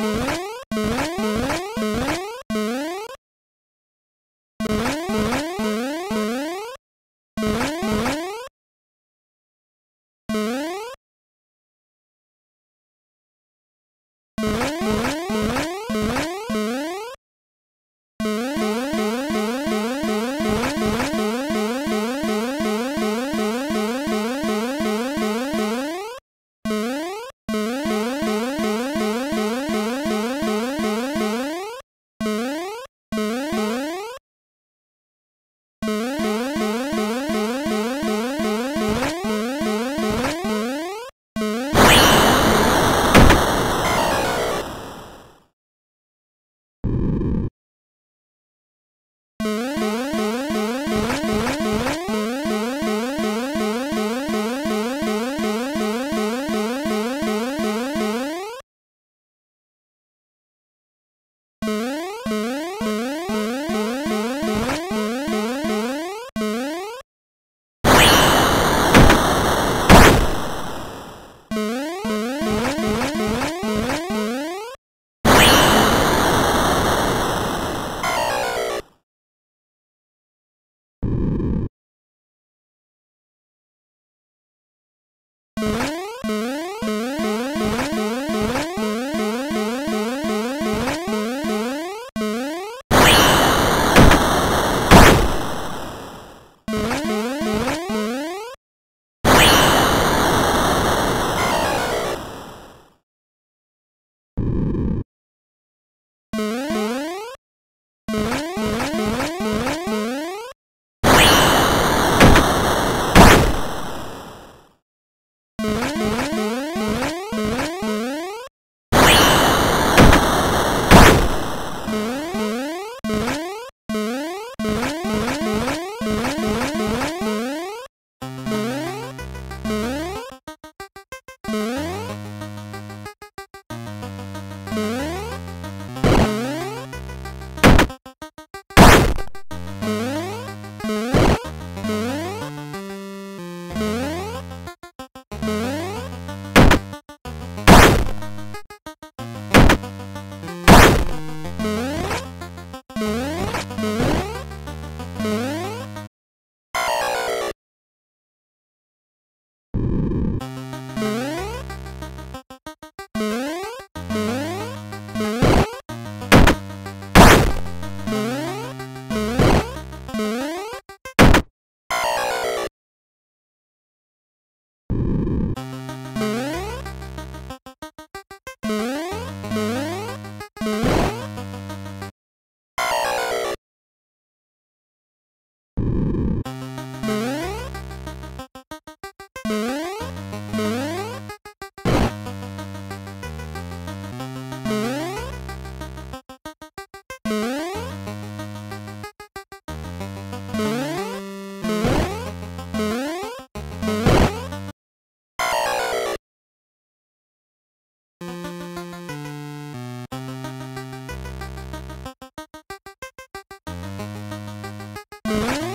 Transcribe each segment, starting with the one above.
Mm-hmm. Mm-hmm. Mm-hmm. Mm-hmm.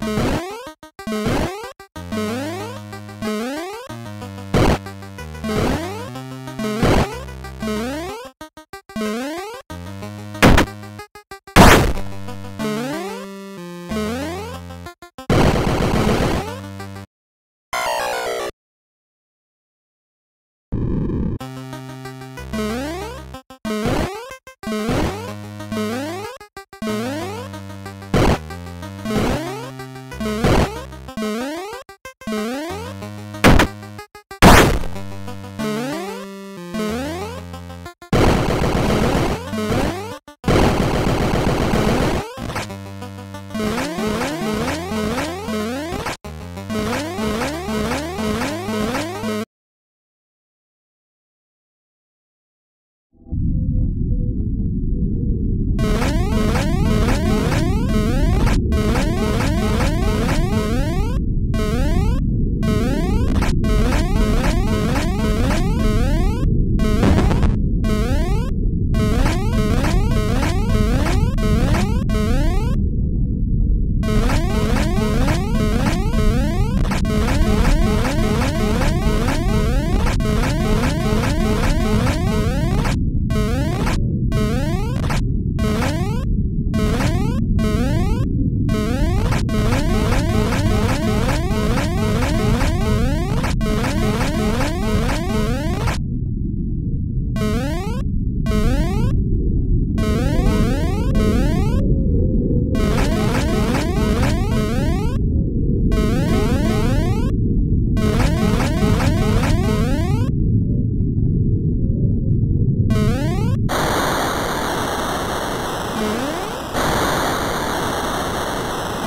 Música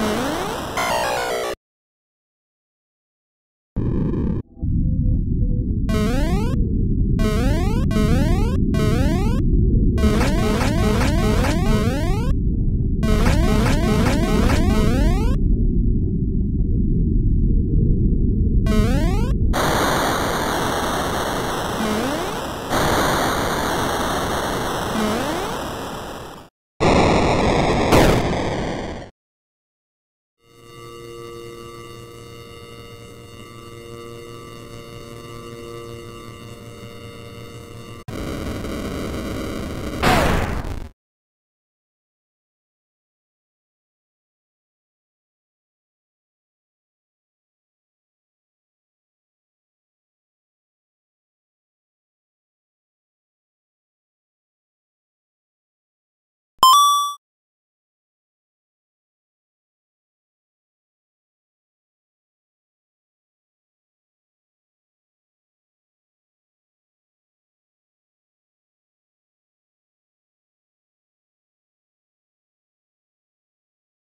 Mm-hmm.